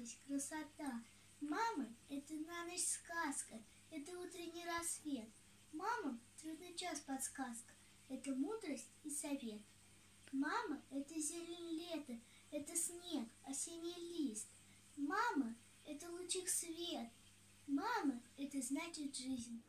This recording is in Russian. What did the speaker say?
радость, красота. Мама — это на ночь сказка, это утренний рассвет. Мама — трудный час подсказка, это мудрость и совет. Мама — это зелень лета, это снег, осенний лист. Мама — это лучик свет. Мама — это значит жизнь.